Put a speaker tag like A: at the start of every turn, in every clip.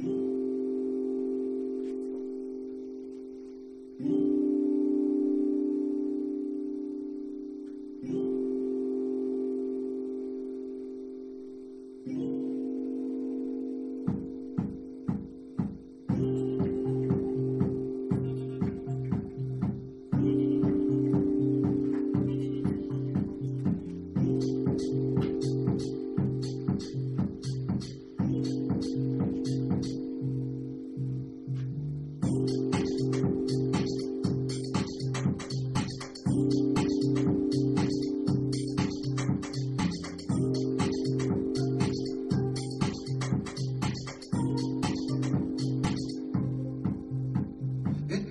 A: It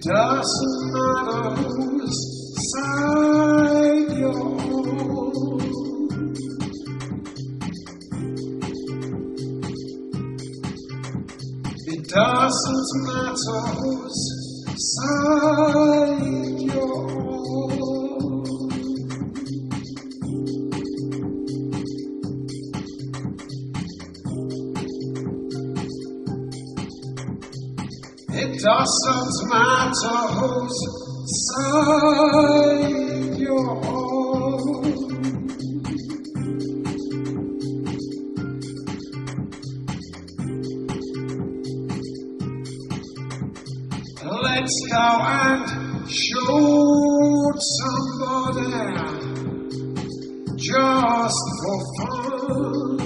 A: doesn't matter whose side you're on. It doesn't matter whose side It doesn't matter whose side you're. Let's go and shoot somebody just for fun.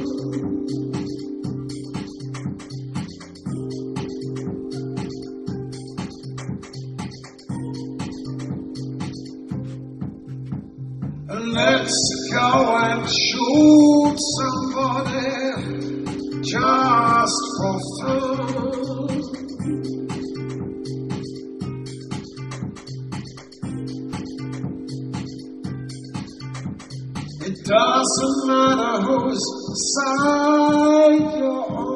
A: Let's go and shoot somebody just for fun. It doesn't matter whose side you're on.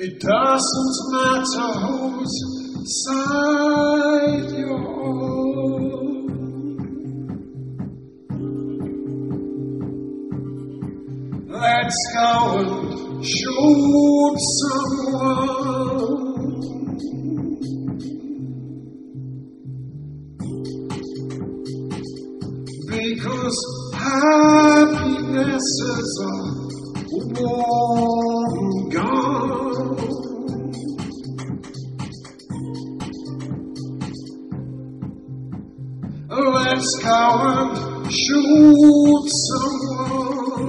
A: It doesn't matter whose side you're on. Let's go and shoot someone. Because happiness is a warm Go and shoot someone.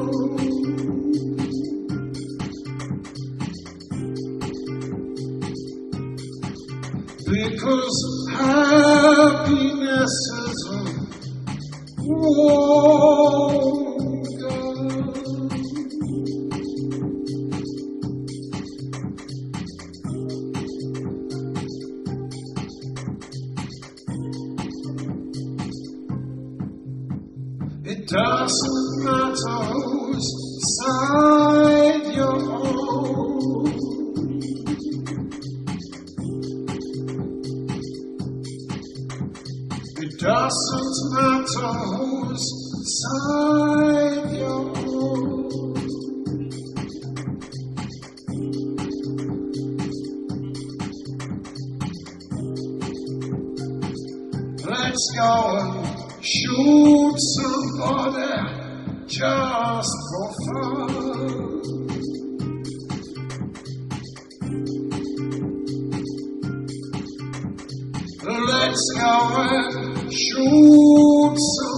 A: Because happiness is a warm doesn't matter whose side you're on. It doesn't matter whose side you're on. Let's go shoot somebody just for fun. Let's go and shoot somebody